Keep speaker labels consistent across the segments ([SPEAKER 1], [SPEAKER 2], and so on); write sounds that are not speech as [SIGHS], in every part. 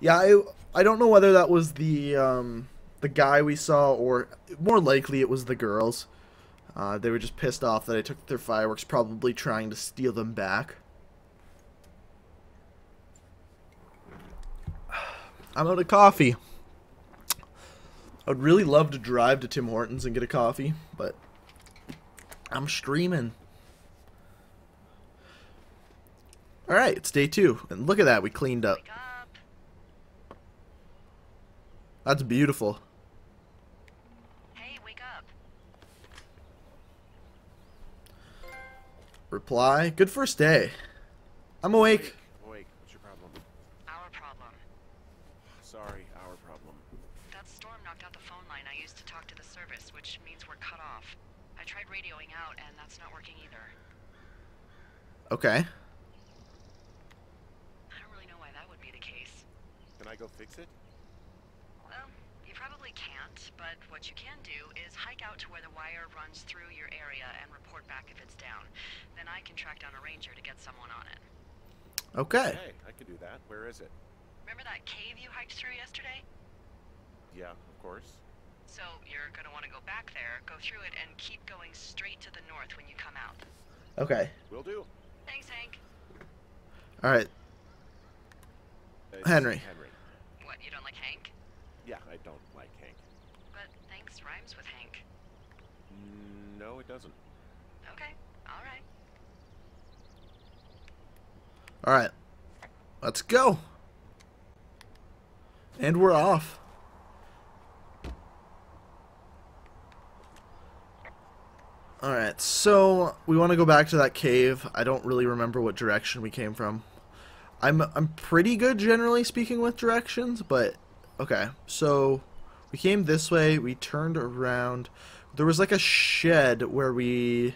[SPEAKER 1] Yeah, I, I don't know whether that was the um, the guy we saw or more likely it was the girls. Uh, they were just pissed off that I took their fireworks, probably trying to steal them back. I'm out of coffee. I would really love to drive to Tim Hortons and get a coffee, but I'm streaming. Alright, it's day two. And look at that, we cleaned up.
[SPEAKER 2] Wake up.
[SPEAKER 1] That's beautiful.
[SPEAKER 2] Hey, wake up.
[SPEAKER 1] Reply. Good first day. I'm awake.
[SPEAKER 3] Wait, what's your problem?
[SPEAKER 2] Our problem.
[SPEAKER 3] Sorry, our problem.
[SPEAKER 2] That storm knocked out the phone line I used to talk to the service, which means we're cut off. I tried radioing out, and that's not working either.
[SPEAKER 1] Okay.
[SPEAKER 2] I don't really know why that would be the case.
[SPEAKER 3] Can I go fix it?
[SPEAKER 2] Well, you probably can't, but what you can do is hike out to where the wire runs through your area and report back if it's down. Then I can track down a ranger to get someone on it.
[SPEAKER 1] Okay.
[SPEAKER 3] Hey, I could do that. Where is it?
[SPEAKER 2] Remember that cave you hiked through yesterday?
[SPEAKER 3] Yeah, of course.
[SPEAKER 2] So you're gonna want to go back there, go through it, and keep going straight to the north when you come out.
[SPEAKER 1] Okay.
[SPEAKER 3] Will do.
[SPEAKER 2] Thanks, Hank.
[SPEAKER 1] Alright.
[SPEAKER 3] It's
[SPEAKER 1] Henry.
[SPEAKER 3] Henry.
[SPEAKER 2] What, you don't like Hank?
[SPEAKER 3] Yeah, I don't like Hank.
[SPEAKER 2] But thanks with Hank.
[SPEAKER 3] No, it doesn't.
[SPEAKER 2] Okay, alright.
[SPEAKER 1] Alright. Let's go. And we're off. Alright, so we want to go back to that cave. I don't really remember what direction we came from. I'm I'm pretty good generally speaking with directions, but okay. So we came this way, we turned around. There was like a shed where we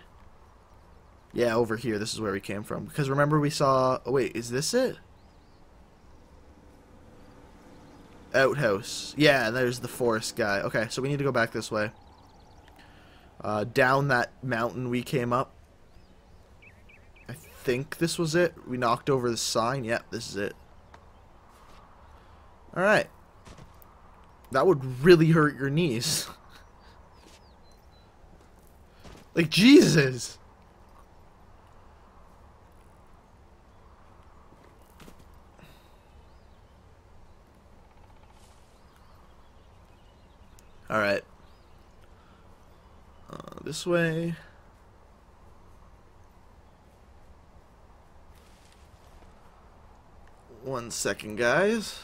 [SPEAKER 1] yeah, over here. This is where we came from. Because remember we saw... Oh, wait. Is this it? Outhouse. Yeah, there's the forest guy. Okay, so we need to go back this way. Uh, down that mountain we came up. I think this was it. We knocked over the sign. Yep, this is it. Alright. That would really hurt your knees. like, Jesus! Alright. Uh, this way. One second, guys.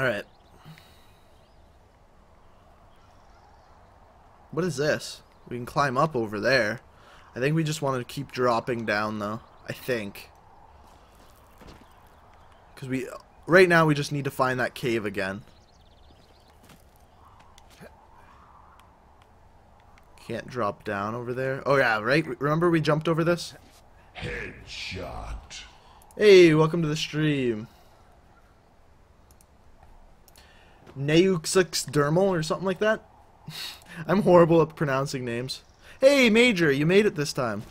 [SPEAKER 1] Alright. What is this? We can climb up over there. I think we just want to keep dropping down, though. I think. Because we... Right now, we just need to find that cave again. Can't drop down over there. Oh, yeah, right? Remember we jumped over this?
[SPEAKER 4] Headshot.
[SPEAKER 1] Hey, welcome to the stream. Neuxix Dermal or something like that? I'm horrible at pronouncing names. Hey, Major, you made it this time.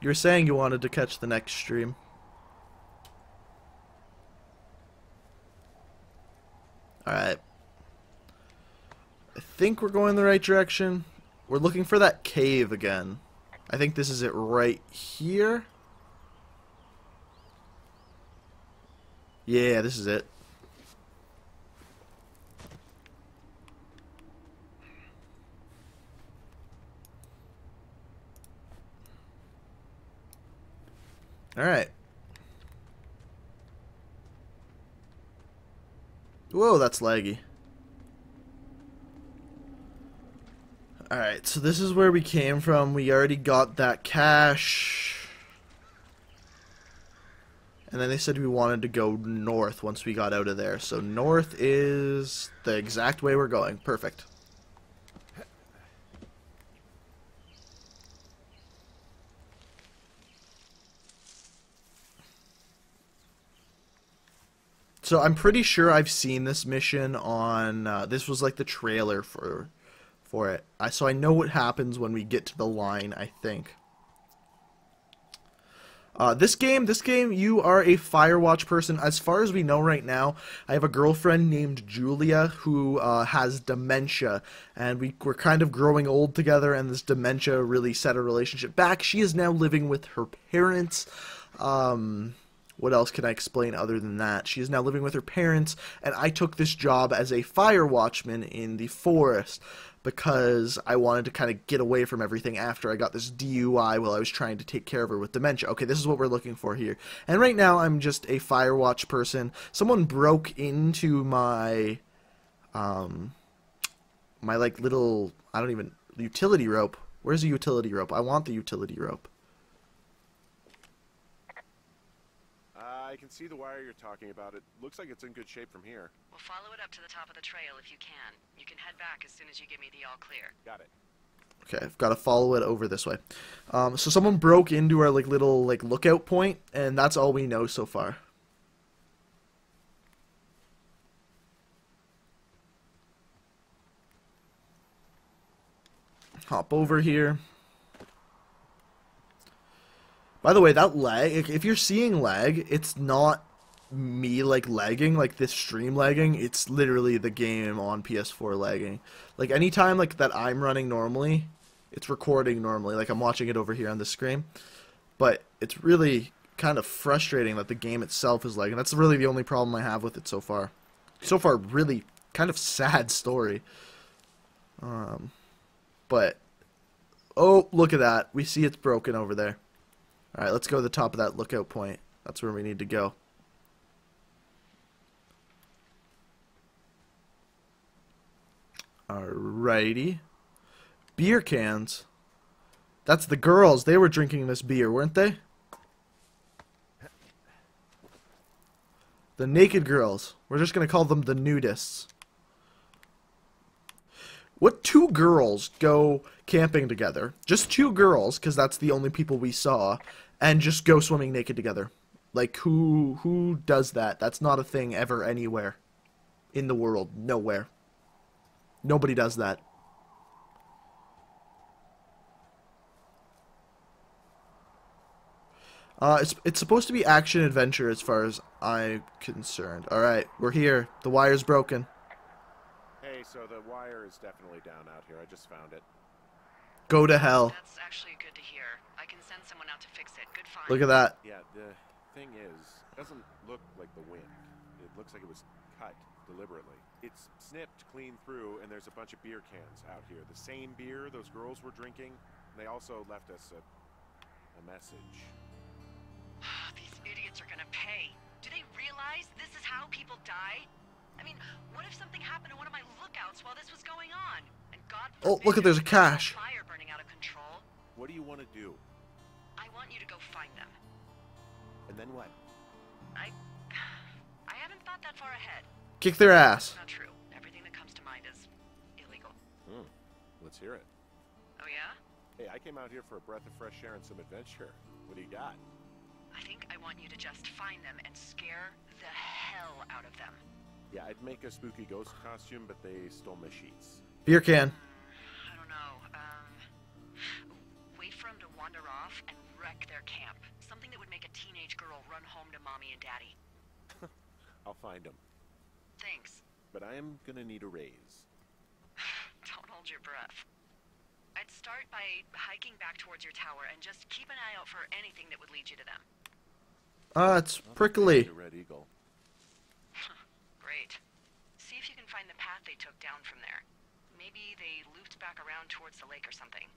[SPEAKER 1] You were saying you wanted to catch the next stream. Alright. I think we're going the right direction. We're looking for that cave again. I think this is it right here. Yeah, this is it. Alright. Whoa, that's laggy. Alright, so this is where we came from. We already got that cash. And then they said we wanted to go north once we got out of there. So north is the exact way we're going. Perfect. So I'm pretty sure I've seen this mission on. Uh, this was like the trailer for, for it. I so I know what happens when we get to the line. I think. Uh, this game, this game, you are a Firewatch person. As far as we know right now, I have a girlfriend named Julia who uh, has dementia, and we we're kind of growing old together, and this dementia really set a relationship back. She is now living with her parents. Um, what else can I explain other than that? She is now living with her parents, and I took this job as a fire watchman in the forest because I wanted to kind of get away from everything after I got this DUI while I was trying to take care of her with dementia. Okay, this is what we're looking for here. And right now, I'm just a Firewatch person. Someone broke into my, um, my like little, I don't even, utility rope. Where's the utility rope? I want the utility rope.
[SPEAKER 3] I can see the wire you're talking about. It looks like it's in good shape from here.
[SPEAKER 2] We'll follow it up to the top of the trail if you can. You can head back as soon as you give me the all clear.
[SPEAKER 3] Got it.
[SPEAKER 1] Okay, I've got to follow it over this way. Um, so someone broke into our like little like lookout point, and that's all we know so far. Hop over here. By the way, that lag, if you're seeing lag, it's not me like lagging, like this stream lagging. It's literally the game on PS4 lagging. Like anytime like that I'm running normally, it's recording normally. Like I'm watching it over here on the screen. But it's really kind of frustrating that the game itself is lagging. That's really the only problem I have with it so far. So far, really kind of [LAUGHS] sad story. Um, but oh, look at that. We see it's broken over there. Alright, let's go to the top of that lookout point. That's where we need to go. Alrighty. Beer cans. That's the girls. They were drinking this beer, weren't they? The naked girls. We're just going to call them the nudists. What two girls go camping together? Just two girls, because that's the only people we saw, and just go swimming naked together. Like who who does that? That's not a thing ever anywhere in the world. Nowhere. Nobody does that. Uh, it's it's supposed to be action adventure as far as I'm concerned. All right, we're here. The wire's broken.
[SPEAKER 3] Hey, so the wire is definitely down out here. I just found it.
[SPEAKER 1] Go to hell.
[SPEAKER 2] That's actually good to hear. I can send someone out to fix it. Good find.
[SPEAKER 1] Look at that.
[SPEAKER 3] Yeah, the thing is, it doesn't look like the wind. It looks like it was cut deliberately. It's snipped clean through, and there's a bunch of beer cans out here. The same beer those girls were drinking. They also left us a, a message. [SIGHS]
[SPEAKER 2] These idiots are gonna pay. Do they realize this is how people die? I mean, what if something happened to one of my lookouts while this was going on? And God
[SPEAKER 1] Oh, look at- there's a cache.
[SPEAKER 2] Fire burning out of control.
[SPEAKER 3] What do you want to do?
[SPEAKER 2] I want you to go find them.
[SPEAKER 3] And then what?
[SPEAKER 2] I, [SIGHS] I haven't thought that far ahead.
[SPEAKER 1] Kick their ass.
[SPEAKER 2] Not true. Everything that comes to mind is illegal.
[SPEAKER 3] Hmm. Let's hear it.
[SPEAKER 2] Oh yeah?
[SPEAKER 3] Hey, I came out here for a breath of fresh air and some adventure. What do you got?
[SPEAKER 2] I think I want you to just find them and scare the hell out of them.
[SPEAKER 3] Yeah, I'd make a spooky ghost costume, but they stole my sheets.
[SPEAKER 1] Beer can.
[SPEAKER 2] I don't know. Um, wait for them to wander off and wreck their camp. Something that would make a teenage girl run home to mommy and daddy. [LAUGHS]
[SPEAKER 3] I'll find them.
[SPEAKER 2] Thanks.
[SPEAKER 3] But I am gonna need a raise. [SIGHS]
[SPEAKER 2] Don't hold your breath. I'd start by hiking back towards your tower and just keep an eye out for anything that would lead you to them.
[SPEAKER 1] Ah, it's prickly.
[SPEAKER 3] Red Eagle.
[SPEAKER 2] Great. See if you can find the path they took down from there. Maybe they looped back around towards the lake or something.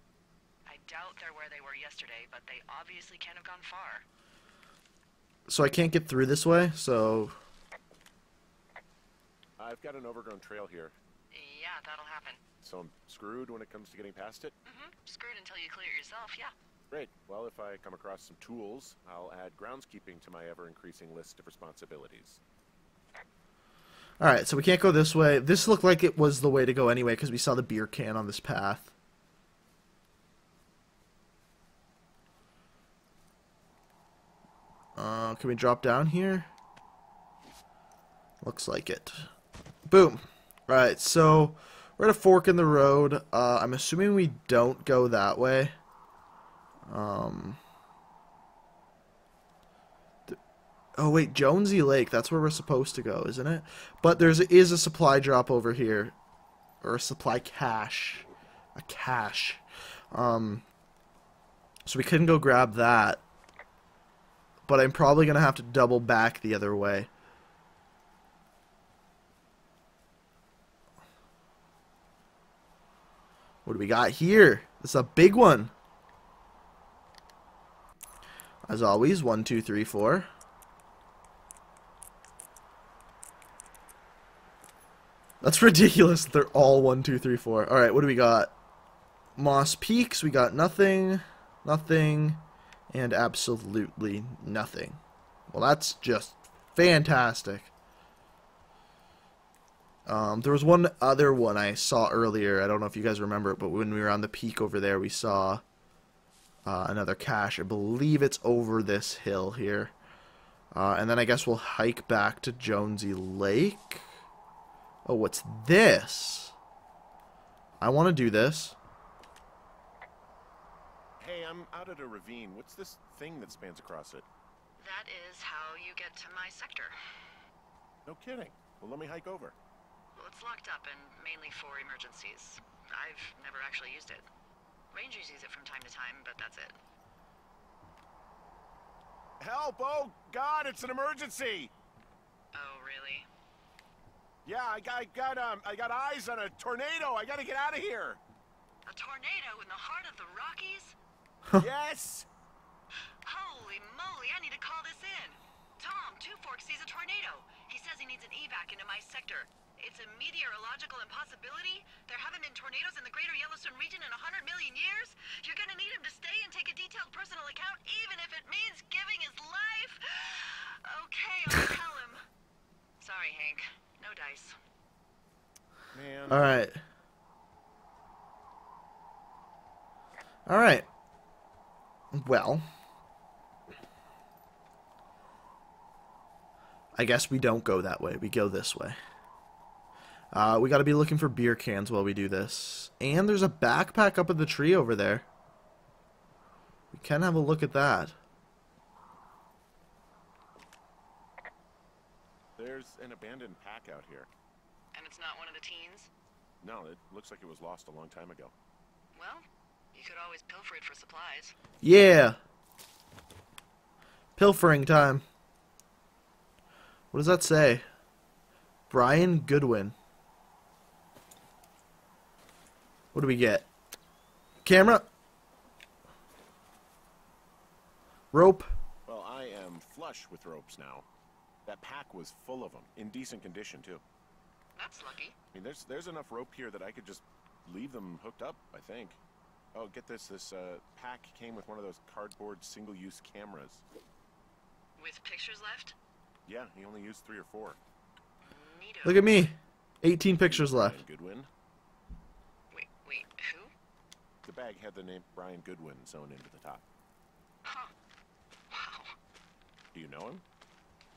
[SPEAKER 2] I doubt they're where they were yesterday, but they obviously can't have gone far.
[SPEAKER 1] So I can't get through this way, so...
[SPEAKER 3] I've got an overgrown trail here.
[SPEAKER 2] Yeah, that'll happen.
[SPEAKER 3] So I'm screwed when it comes to getting past it?
[SPEAKER 2] Mm-hmm. Screwed until you clear it yourself, yeah.
[SPEAKER 3] Great. Well, if I come across some tools, I'll add groundskeeping to my ever-increasing list of responsibilities.
[SPEAKER 1] Alright, so we can't go this way. This looked like it was the way to go anyway, because we saw the beer can on this path. Uh, can we drop down here? Looks like it. Boom. Alright, so we're at a fork in the road. Uh, I'm assuming we don't go that way. Um... Oh wait, Jonesy Lake. That's where we're supposed to go, isn't it? But there's is a supply drop over here, or a supply cache, a cache. Um, so we couldn't go grab that. But I'm probably gonna have to double back the other way. What do we got here? This is a big one. As always, one, two, three, four. That's ridiculous. They're all one, two, three, four. All right, what do we got? Moss Peaks. We got nothing, nothing, and absolutely nothing. Well, that's just fantastic. Um, there was one other one I saw earlier. I don't know if you guys remember it, but when we were on the peak over there, we saw uh, another cache. I believe it's over this hill here. Uh, and then I guess we'll hike back to Jonesy Lake. Oh, what's this? I want to do this.
[SPEAKER 3] Hey, I'm out at a ravine. What's this thing that spans across it?
[SPEAKER 2] That is how you get to my sector.
[SPEAKER 3] No kidding. Well, let me hike over.
[SPEAKER 2] Well, it's locked up and mainly for emergencies. I've never actually used it. Rangers use it from time to time, but that's it.
[SPEAKER 3] Help! Oh, God, it's an emergency!
[SPEAKER 2] Oh, really?
[SPEAKER 3] Yeah, I got, I got, um, I got eyes on a tornado. I gotta get out of here.
[SPEAKER 2] A tornado in the heart of the Rockies?
[SPEAKER 3] yes.
[SPEAKER 2] Holy moly, I need to call this in. Tom, Two Forks sees a tornado. He says he needs an evac into my sector. It's a meteorological impossibility. There haven't been tornadoes in the greater Yellowstone region in a hundred million years. You're gonna need him to stay and take a detailed personal account, even if it means giving his life. [SIGHS] Okay, I'll tell him. Sorry, Hank. No dice.
[SPEAKER 3] Man.
[SPEAKER 1] All right. All right. Well, I guess we don't go that way. We go this way. Uh, we got to be looking for beer cans while we do this. And there's a backpack up in the tree over there. We can have a look at that.
[SPEAKER 3] There's an abandoned pack out here.
[SPEAKER 2] And it's not one of the teens?
[SPEAKER 3] No, it looks like it was lost a long time ago.
[SPEAKER 2] Well, you could always pilfer it for supplies.
[SPEAKER 1] Yeah. Pilfering time. What does that say? Brian Goodwin. What do we get? Camera? Rope?
[SPEAKER 3] Well, I am flush with ropes now. That pack was full of them, in decent condition too.
[SPEAKER 2] That's lucky.
[SPEAKER 3] I mean, there's there's enough rope here that I could just leave them hooked up. I think. Oh, get this! This uh, pack came with one of those cardboard single-use cameras.
[SPEAKER 2] With pictures left?
[SPEAKER 3] Yeah, he only used three or four.
[SPEAKER 2] Neato.
[SPEAKER 1] Look at me. 18 pictures left.
[SPEAKER 3] Brian Goodwin.
[SPEAKER 2] Wait, wait, who?
[SPEAKER 3] The bag had the name Brian Goodwin sewn into the top.
[SPEAKER 2] Huh. Wow.
[SPEAKER 3] Do you know him?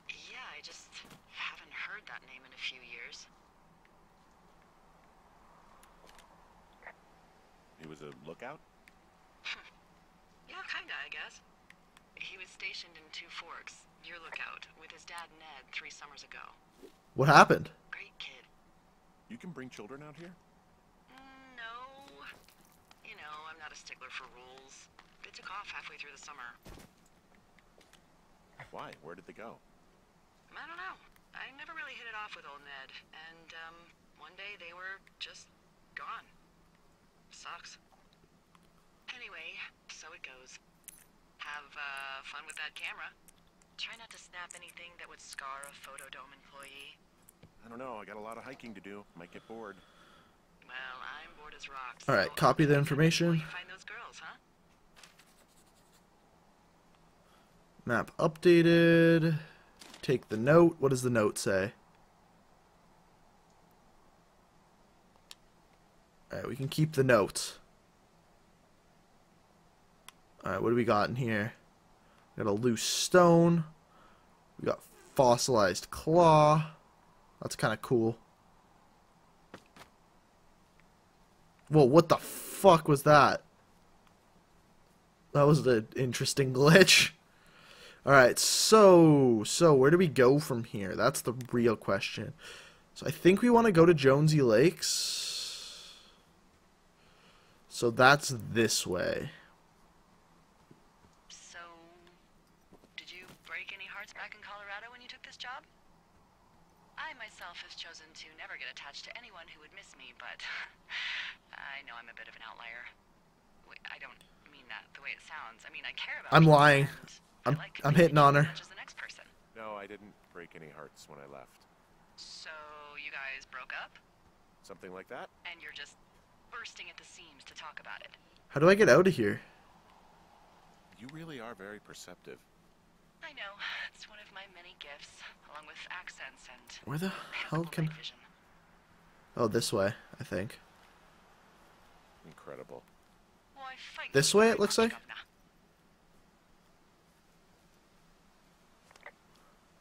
[SPEAKER 2] Yeah, I just haven't heard that name in a few years.
[SPEAKER 3] He was a lookout. [LAUGHS]
[SPEAKER 2] Yeah, kinda, I guess. He was stationed in Two Forks, your lookout, with his dad Ned three summers ago.
[SPEAKER 1] What happened?
[SPEAKER 2] Great kid.
[SPEAKER 3] You can bring children out here.
[SPEAKER 2] No. You know, I'm not a stickler for rules. They took off halfway through the summer.
[SPEAKER 3] Why? Where did they go?
[SPEAKER 2] I don't know. I never really hit it off with old Ned, and, um, one day they were just gone. Sucks. Anyway, so it goes. Have, uh, fun with that camera. Try not to snap anything that would scar a Fotodome employee.
[SPEAKER 3] I don't know. I got a lot of hiking to do. Might get bored.
[SPEAKER 2] Well, I'm bored as rocks.
[SPEAKER 1] All right,
[SPEAKER 2] so
[SPEAKER 1] copy the
[SPEAKER 2] where
[SPEAKER 1] information.
[SPEAKER 2] you find those girls, huh?
[SPEAKER 1] Map updated. Take the note. What does the note say? Alright, we can keep the note. Alright, what do we got in here? We got a loose stone. We got fossilized claw. That's kind of cool. Whoa, what the fuck was that? That was an interesting [LAUGHS] glitch. Alright, so, so, where do we go from here? That's the real question. So I think we want to go to Jonesy Lakes. So that's this way.
[SPEAKER 2] So, did you break any hearts back in Colorado when you took this job? I myself have chosen to never get attached to anyone who would miss me, but [LAUGHS] I know I'm a bit of an outlier. I don't mean that the way it sounds. I mean, I care about
[SPEAKER 1] I'm lying. I'm-
[SPEAKER 2] like
[SPEAKER 1] I'm hitting on her.
[SPEAKER 2] as much as the next person.
[SPEAKER 3] No, I didn't break any hearts when I left.
[SPEAKER 2] So, you guys broke up?
[SPEAKER 3] Something like that?
[SPEAKER 2] And you're just bursting at the seams to talk about it.
[SPEAKER 1] How do I get out of here?
[SPEAKER 3] You really are very perceptive.
[SPEAKER 2] I know. It's one of my many gifts, along with accents and
[SPEAKER 1] Where the hell
[SPEAKER 2] impeccable
[SPEAKER 1] can...
[SPEAKER 2] night vision.
[SPEAKER 1] Oh, this way, I think.
[SPEAKER 3] Incredible.
[SPEAKER 2] Well, I
[SPEAKER 1] This way, it looks
[SPEAKER 2] mom,
[SPEAKER 1] like?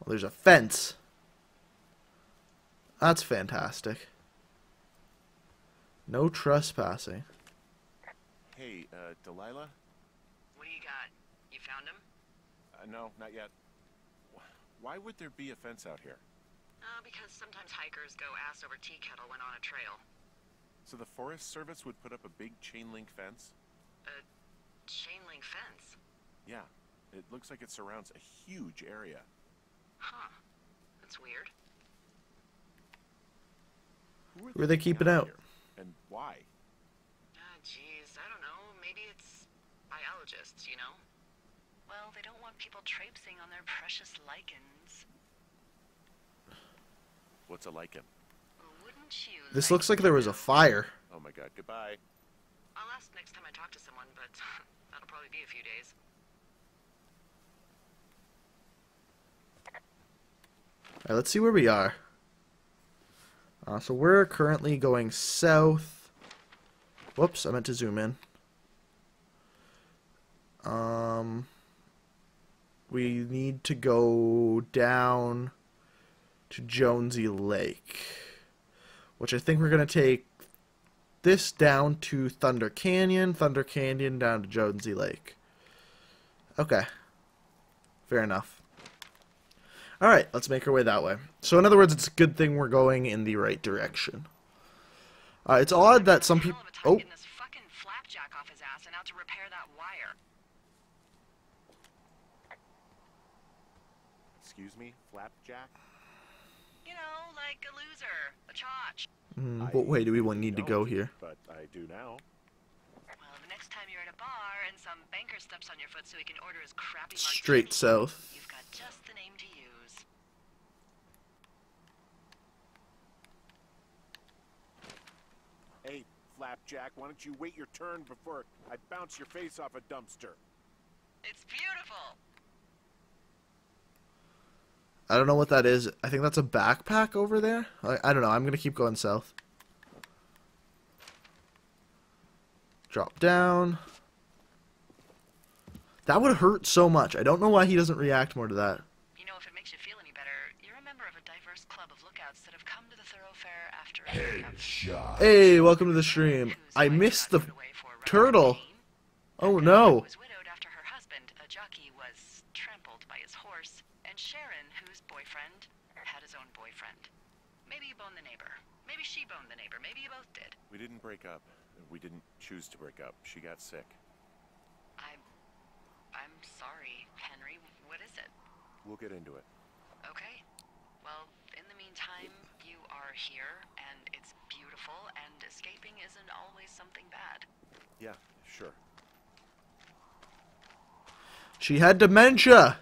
[SPEAKER 1] Well, there's a fence. That's fantastic. No trespassing.
[SPEAKER 3] Hey, uh, Delilah?
[SPEAKER 2] What do you got? You found him?
[SPEAKER 3] Uh, no, not yet. Why would there be a fence out here?
[SPEAKER 2] Uh, because sometimes hikers go ass over tea kettle when on a trail.
[SPEAKER 3] So the Forest Service would put up a big chain link fence?
[SPEAKER 2] A chain link fence.
[SPEAKER 3] Yeah. It looks like it surrounds a huge area.
[SPEAKER 2] Huh. That's weird.
[SPEAKER 3] Who
[SPEAKER 1] Who are they
[SPEAKER 3] keeping
[SPEAKER 1] keeping out?
[SPEAKER 3] here? And why?
[SPEAKER 2] Ah, jeez, I don't know. Maybe it's biologists, you know? Well, they don't want people traipsing on their precious lichens.
[SPEAKER 3] What's a lichen?
[SPEAKER 2] Wouldn't you
[SPEAKER 1] This
[SPEAKER 2] like
[SPEAKER 1] looks like there was a fire.
[SPEAKER 3] Oh my god, goodbye.
[SPEAKER 2] I'll ask next time I talk to someone, but [LAUGHS] that'll probably be a few days.
[SPEAKER 1] Alright, let's see where we are. Uh, so we're currently going south. Whoops, I meant to zoom in. Um, we need to go down to Jonesy Lake, which I think we're going to take this down to Thunder Canyon, Thunder Canyon down to Jonesy Lake. Okay. Fair enough. Alright, let's make our way that way. So in other words, it's a good thing we're going in the right direction. Uh, it's odd that some people...
[SPEAKER 2] Hell of a time
[SPEAKER 1] Oh,
[SPEAKER 2] this fucking flapjack off his ass and out to repair that wire.
[SPEAKER 3] Excuse me, Flapjack?
[SPEAKER 2] You know, like a loser, a chotch.
[SPEAKER 1] mm, what way do we want- need to go here?
[SPEAKER 3] But I do now.
[SPEAKER 2] Well, the next time you're at a bar and some banker steps on your foot so he can order his crappy
[SPEAKER 1] Straight
[SPEAKER 2] martini,
[SPEAKER 1] south.
[SPEAKER 2] You've got just the name to use.
[SPEAKER 3] Hey, Flapjack, why don't you wait your turn before I bounce your face off a dumpster?
[SPEAKER 2] It's beautiful.
[SPEAKER 1] I don't know what that is. I think that's a backpack over there. I, I don't know. I'm going to keep going south. Drop down. That would hurt so much. I don't know why he doesn't react more to that.
[SPEAKER 2] You know, if it makes you feel any better, you're a member of a diverse club of lookouts that have come to the Thorofare after a
[SPEAKER 1] Hey, welcome to the stream. I missed the turtle. Oh no.
[SPEAKER 2] was widowed after her husband, a jockey, was trampled by his horse, and Sharon, whose boyfriend, had his own boyfriend. Maybe you boned the neighbor. Maybe she boned the neighbor. Maybe you both did.
[SPEAKER 3] We didn't break up. We didn't choose to break up. She got sick.
[SPEAKER 2] I'm. I'm sorry, Henry. What is it?
[SPEAKER 3] We'll get into it.
[SPEAKER 2] Okay. Well, in the meantime, you are here, and it's beautiful, and escaping isn't always something bad.
[SPEAKER 3] Yeah, sure.
[SPEAKER 1] She had dementia.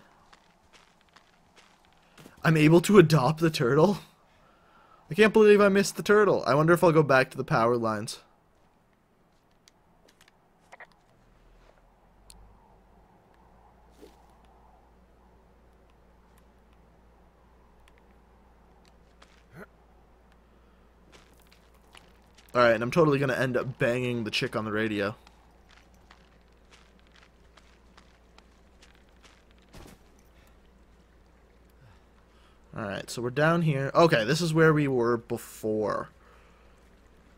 [SPEAKER 1] I'm able to adopt the turtle. I can't believe I missed the turtle. I wonder if I'll go back to the power lines. Alright, and I'm totally gonna end up banging the chick on the radio. Alright, so we're down here. Okay, this is where we were before.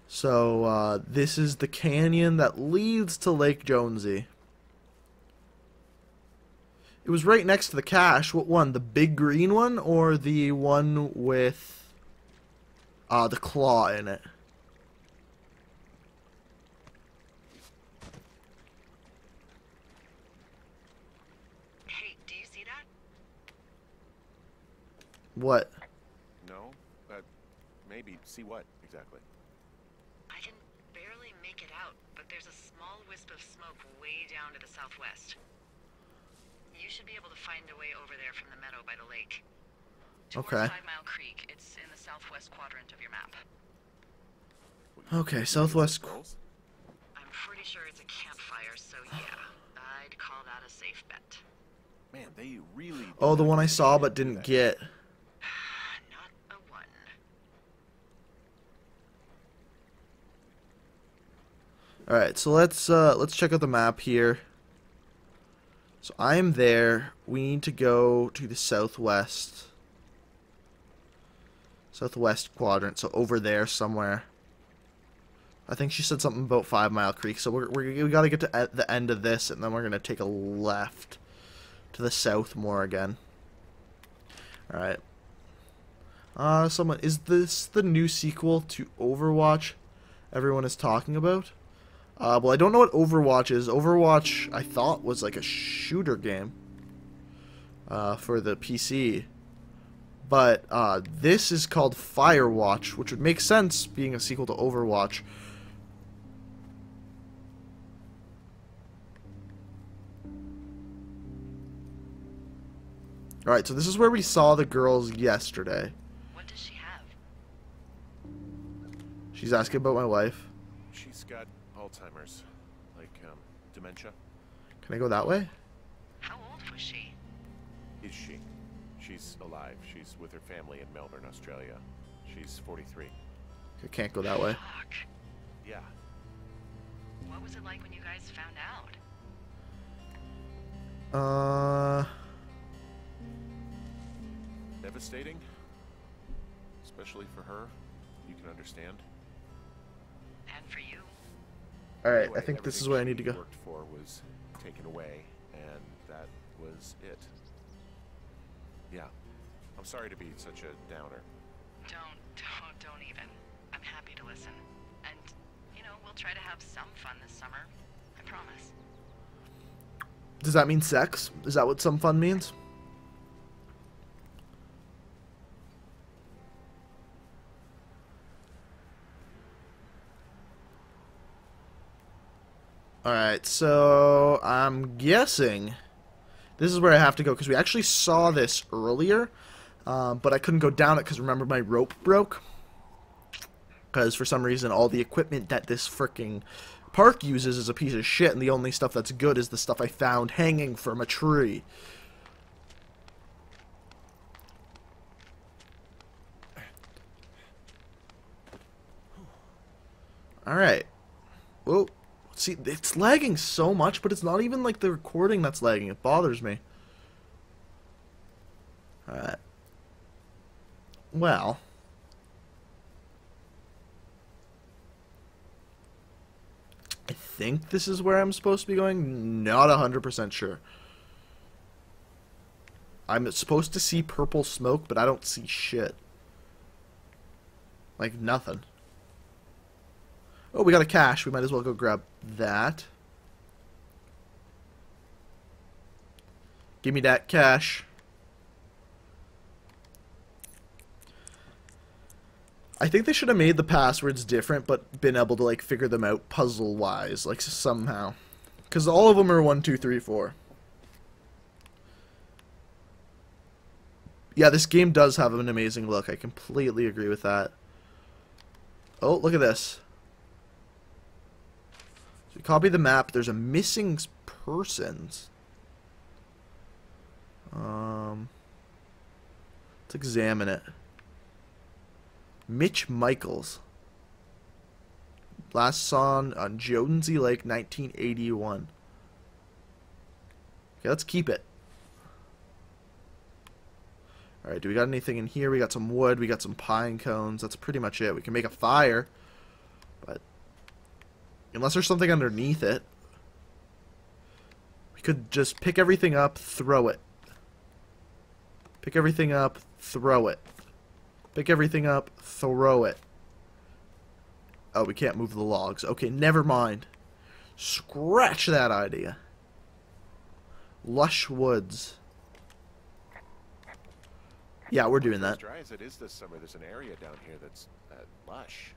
[SPEAKER 1] So, uh, this is the canyon that leads to Lake Jonesy. It was right next to the cache. What one? The big green one or the one with uh, the claw in it?
[SPEAKER 2] Hey, do you see that?
[SPEAKER 1] What?
[SPEAKER 3] No? Uh, maybe. See what, exactly?
[SPEAKER 2] I can barely make it out, but there's a small wisp of smoke way down to the southwest. You should be able to find a way over there from the meadow by the lake. Towards
[SPEAKER 1] Okay.
[SPEAKER 2] Five Mile Creek. It's in the southwest quadrant of your map.
[SPEAKER 1] Okay, southwest.
[SPEAKER 3] Girls?
[SPEAKER 2] I'm pretty sure it's a campfire, so yeah, I'd call that a safe bet.
[SPEAKER 3] Man, they really.
[SPEAKER 1] Oh, the one I saw but didn't get.
[SPEAKER 2] Not a one.
[SPEAKER 1] All right, so let's uh, let's check out the map here. So I am there. We need to go to the southwest, southwest quadrant. So over there somewhere. I think she said something about Five Mile Creek. So we're, we're we got to get to the end of this, and then we're gonna take a left to the south more again. All right. Uh, someone is this the new sequel to Overwatch? Everyone is talking about. Uh, well, I don't know what Overwatch is. Overwatch, I thought, was like a shooter game uh, for the PC. But uh, this is called Firewatch, which would make sense being a sequel to Overwatch. Alright, so this is where we saw the girls yesterday.
[SPEAKER 2] What does she have?
[SPEAKER 1] She's asking about my wife.
[SPEAKER 3] She's got Alzheimer's, like um, dementia.
[SPEAKER 1] Can I go that way?
[SPEAKER 2] How old was she?
[SPEAKER 3] Is she? She's alive. She's with her family in Melbourne, Australia. She's 43.
[SPEAKER 1] I can't go that way.
[SPEAKER 2] Fuck.
[SPEAKER 3] Yeah.
[SPEAKER 2] What was it like when you guys found out?
[SPEAKER 1] Uh,
[SPEAKER 3] Devastating. Especially for her. You can understand.
[SPEAKER 2] And for you?
[SPEAKER 1] alright, I think this is where I need to go.
[SPEAKER 3] worked for was taken away, and that was it. Yeah. I'm sorry to be such a downer.
[SPEAKER 2] Don't, don't, don't even. I'm happy to listen. And, you know, we'll try to have some fun this summer. I promise.
[SPEAKER 1] Does that mean sex? Is that what some fun means? Alright, so I'm guessing this is where I have to go because we actually saw this earlier, um, but I couldn't go down it because remember my rope broke? Because for some reason all the equipment that this freaking park uses is a piece of shit and the only stuff that's good is the stuff I found hanging from a tree. Alright. Whoa. See, it's lagging so much, but it's not even like the recording that's lagging. It bothers me. Alright. Well. I think this is where I'm supposed to be going. Not 100% sure. I'm supposed to see purple smoke, but I don't see shit. Like, nothing. Oh, we got a cache. We might as well go grab that. Give me that cache. I think they should have made the passwords different, but been able to like figure them out puzzle wise, like somehow, because all of them are one, two, three, four. Yeah, this game does have an amazing look. I completely agree with that. Oh, look at this. Copy the map. There's a missing persons. Um, let's examine it. Mitch Michaels. Last song on Jonesy Lake, 1981. Okay, let's keep it. Alright, do we got anything in here? We got some wood, we got some pine cones. That's pretty much it. We can make a fire. But, unless there's something underneath it, we could just pick everything up, throw it. Pick everything up, throw it. Pick everything up, throw it. Oh, we can't move the logs. Okay, never mind. Scratch that idea. Lush woods. Yeah, we're doing that.
[SPEAKER 3] As dry as it is this summer, there's an area down here that's uh, lush.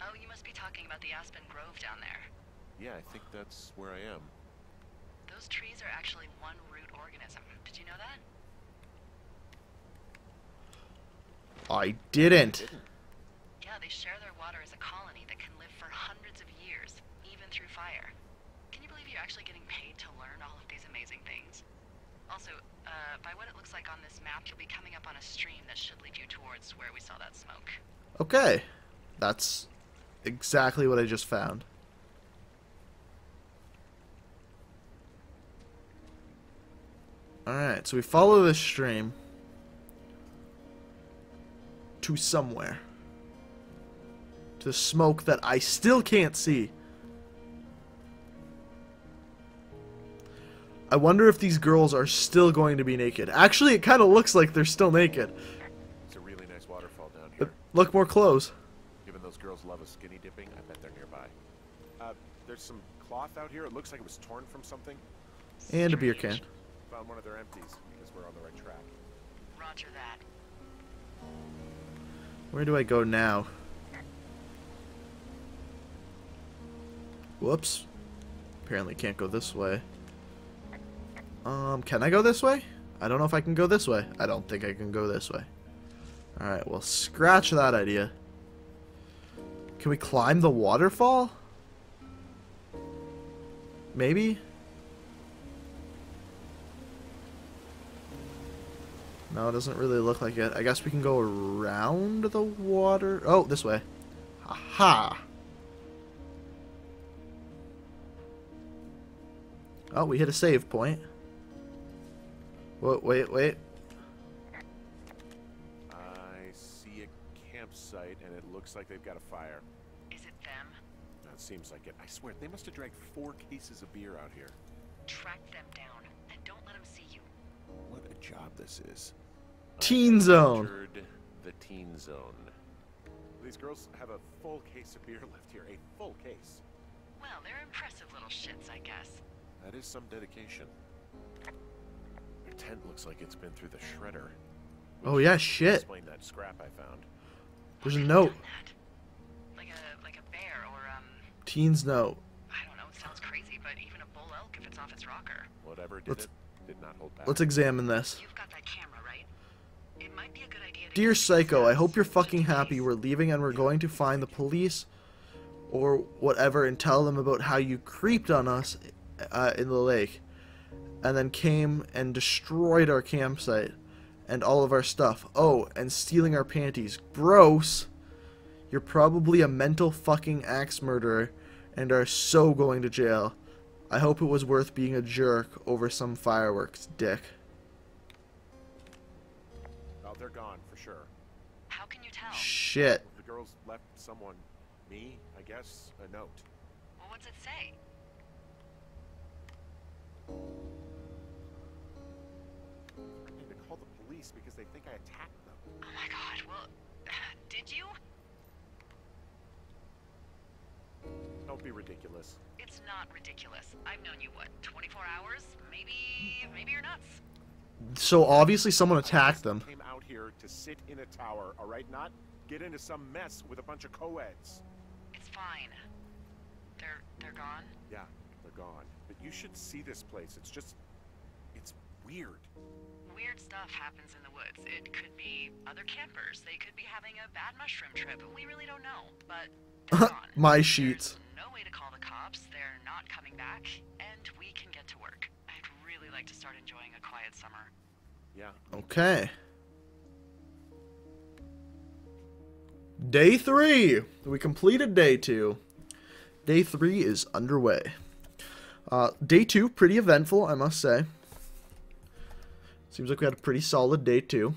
[SPEAKER 2] Oh, you must be talking about the Aspen Grove down there.
[SPEAKER 3] Yeah, I think that's where I am.
[SPEAKER 2] Those trees are actually one root organism. Did you know that?
[SPEAKER 1] I didn't.
[SPEAKER 2] Yeah, they share their water as a colony that can live for hundreds of years, even through fire. Can you believe you're actually getting paid to learn all of these amazing things? Also, uh, by what it looks like on this map, you'll be coming up on a stream that should lead you towards where we saw that smoke.
[SPEAKER 1] Okay. That's exactly what I just found. Alright, so we follow this stream to somewhere. To smoke that I still can't see. I wonder if these girls are still going to be naked. Actually, it kind of looks like they're still naked.
[SPEAKER 3] It's a really nice waterfall down
[SPEAKER 1] But look more close.
[SPEAKER 3] Given girls love a skinny dipping, I bet they're nearby. Uh, there's some cloth out here. It looks like it was torn from something.
[SPEAKER 1] And a beer can.
[SPEAKER 3] Found one of their empties because we're on the right track.
[SPEAKER 2] Roger that.
[SPEAKER 1] Where do I go now? Whoops. Apparently can't go this way. Um, can I go this way? I don't know if I can go this way. I don't think I can go this way. Alright, well, scratch that idea. Can we climb the waterfall? Maybe? No, it doesn't really look like it. I guess we can go around the water. Oh, this way. Aha! Oh, we hit a save point. Wait, wait, wait.
[SPEAKER 3] A campsite, and it looks like they've got a fire.
[SPEAKER 2] Is it them?
[SPEAKER 3] That seems like it. I swear, they must have dragged four cases of beer out here.
[SPEAKER 2] Track them down and don't let them see you.
[SPEAKER 3] What a job this is.
[SPEAKER 1] Teen Zone.
[SPEAKER 3] The teen zone. These girls have a full case of beer [LAUGHS] left here. A full case.
[SPEAKER 2] Well, they're impressive little shits, I guess.
[SPEAKER 3] That is some dedication. Their tent looks like it's been through the shredder.
[SPEAKER 1] Oh yeah, shit.
[SPEAKER 3] Explain that scrap I found.
[SPEAKER 1] There's a note.
[SPEAKER 2] Like a like a bear or um
[SPEAKER 1] Teen's note.
[SPEAKER 2] I don't know, it sounds crazy, but even a bull elk if it's off its rocker.
[SPEAKER 3] Whatever did
[SPEAKER 1] Let's-
[SPEAKER 3] it, did not hold back.
[SPEAKER 1] Let's examine this.
[SPEAKER 2] You've got that camera, right? It might be a good idea to
[SPEAKER 1] Dear Psycho, I hope you're fucking happy we're leaving and we're going to find the police or whatever and tell them about how you creeped on us uh, in the lake and then came and destroyed our campsite and all of our stuff. Oh, and stealing our panties. Gross. You're probably a mental fucking axe murderer and are so going to jail. I hope it was worth being a jerk over some fireworks, dick.
[SPEAKER 3] Oh, they're gone for sure.
[SPEAKER 2] How can you tell?
[SPEAKER 1] Shit.
[SPEAKER 3] The girls left someone, me, I guess, a note.
[SPEAKER 2] Well, what's it say?
[SPEAKER 3] Police because they think I attacked them.
[SPEAKER 2] Oh my god, well, [SIGHS] did you?
[SPEAKER 3] Don't be ridiculous.
[SPEAKER 2] It's not ridiculous. I've known you, what, 24 hours? Maybe, maybe you're nuts.
[SPEAKER 1] So obviously someone attacked them.
[SPEAKER 3] Came out here to sit in a tower, all right? Not get into some mess with a bunch of co-eds.
[SPEAKER 2] It's fine. They're, they're gone?
[SPEAKER 3] Yeah, they're gone. But you should see this place. It's just, it's weird.
[SPEAKER 2] Weird stuff happens in the woods. It could be other campers. They could be having a bad mushroom trip. We really don't know. But. [LAUGHS]
[SPEAKER 1] My sheets.
[SPEAKER 2] There's no way to call the cops. They're not coming back. And we can get to work. I'd really like to start enjoying a quiet summer.
[SPEAKER 3] Yeah.
[SPEAKER 1] Okay. Day three. We completed day two. day three is underway. Uh, day two, pretty eventful, I must say. Seems like we had a pretty solid day two.